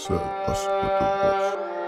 said, let's do the most.